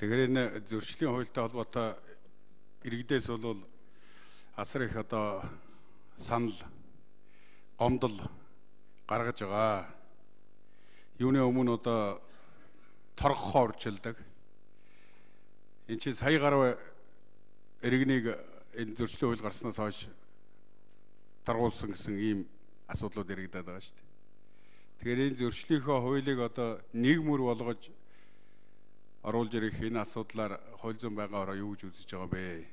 Тэгэхээр энэ зөрчлийн хуультай холбоотой иргэдээс бол асар их одоо санал гомдол гаргаж байгаа. Юуны өмнө одоо торгохоо урьдчилдаг. Энд чинь сая гаруй иргэнийг энэ зөрчлийн хууль гарснаас хойш торгуулсан гэсэн ийм асуудлууд яригадаад байгаа шүү дээ. Тэгэхээр энэ зөрчлийнхөө хуулийг одоо нэг мөр болгож оруулж ирэх энэ асуудлаар хууль зүйн байнгын ороо юу гэж үзэж байгаа бэ?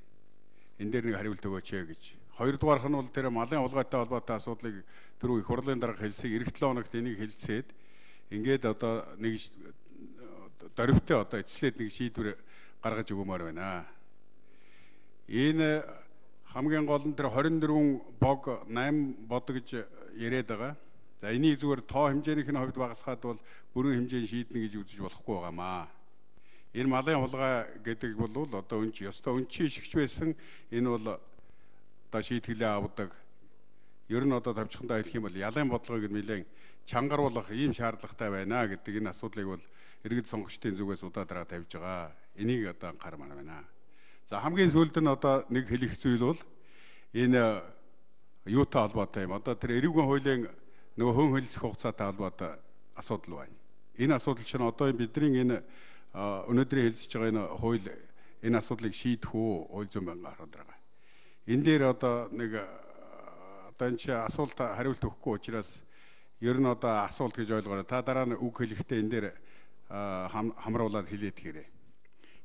Энэ дээр нэг хариулт өгөөч ээ гэж. Хоёрдугаарх нь бол тэр малын улгайтай холбоотой асуудлыг түрүү их хурлын дарга хэлсэн. Эх 7 хоногт энийг хэлцээд ингээд одоо нэг дөрвтэй одоо эцлээд нэг шийдвэр гаргаж өгөөмөр байна. Энэ хамгийн гол нь тэр 24 бог 8 бод гэж яриад байгаа. За энийг зүгээр тоо хэмжээнийх нь хувьд багасгаад бол бүрэн хэмжээнд шийднэ гэж үзэж болохгүй байгаамаа. Энэ малын хулгай гэдэг бол одоо өнч ёстой өнчийн ишгч байсан энэ бол одоо шийдгэлээ авдаг. Ер нь одоо тавчхандаа хэлэх юм бол ялын бодлогыг нэлээд чангаруулах ийм шаардлагатай байна гэдэг энэ асуудлыг бол иргэд сонгогчдын зүгээс удаадраа тавьж байгаа. Энийг одоо анхаармаар байна. За хамгийн сүүлд нь одоо нэг хэлэх зүйл бол энэ юутай холбоотой юм. Одоо тэр эрүүгийн хуулийн нөгөө хөн хөлцөх хугацаатай холбоотой асуудал байна. Энэ асуудал чинь одоо бидний энэ өнөөдрийн хэлцэж байгаа энэ хууль энэ асуудлыг шийдэх үү хууль зүйн байнгын хараад байгаа. Энэ дээр одоо нэг одоо энэ чи асуулт хариулт өгөхгүй учраас ер нь одоо асуулт гэж ойлгоорой. Та дараа нь үг хэлэхдээ энэ дээр хамруулаад хэлээд гэрээ.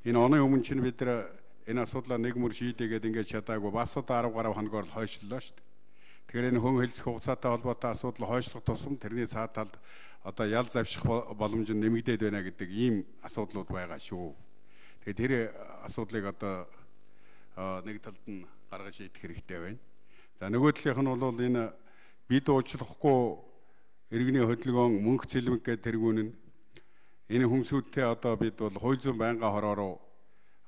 Энэ оны өмнө чинь бид нар энэ асуудлаа нэг мөр шийдэгээд ингэж чадаагүй бас одоо 10 гаруй хоногор хойшлоо шүү дээ. Тэгэхээр энэ хүн хэлцэх хугацаатай холбоотой асуудал хойшлох тусам тэрний цаа талд одоо ял завших боломж нь нэмэгдээд байна гэдэг ийм асуудлууд байгаа шүү. Тэгэхээр тэр асуудлыг одоо нэг талд нь гаргаж шийдэх хэрэгтэй байна. За нөгөө талынх нь бол энэ бид уучлахгүй иргэний хөдөлгөөн мөнх цэлмэг гэдэг тэргүүн нь Энэ хүмсүүдтэй одоо бид бол хууль зүйн байнгын хороо руу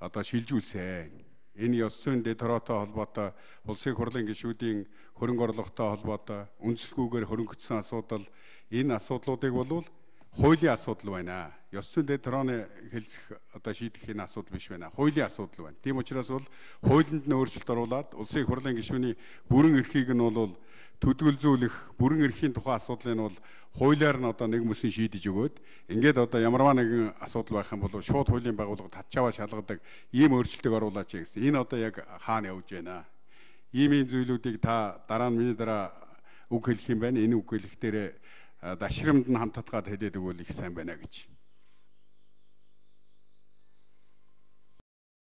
одоо шилжүүлсэн. Энэ ёс зүйн дэтороотой холбоотой улсын хурлын гишүүдийн хөрөнгө орлоготой холбоотой үндэслэлгүйгээр хөрөнгөцсөн асуудал энэ асуудлуудыг бол хуулийн асуудал байна. Ёс зүйн дэторооны хэлцэх одоо шийдэх энэ асуудал биш байна. Хуулийн асуудал байна. Тийм учраас бол хуулинд нь өөрчлөлт оруулад улсын хурлын гишүүний бүрэн эрхийг нь бол төдөлзүүлэх бүрэн эрхийн тухай асуудлыг нь бол хуулиар нь одоо нэг мөсөн шийдэж өгөөд ингээд одоо ямарваа нэгэн асуудал байх юм бол шууд хуулийн байгууллага татчааваа шалгадаг ийм өөрчлөлтийг оруулаач гэсэн. Энэ одоо яг хаана явж байна? Ийм ийм зүйлүүдийг та дараа нь миний дараа үг хэлэх юм байна. Энэ үг хэлэх дээр дашрамд нь хамт татгаад хэлээд өгвөл их сайн байна гэж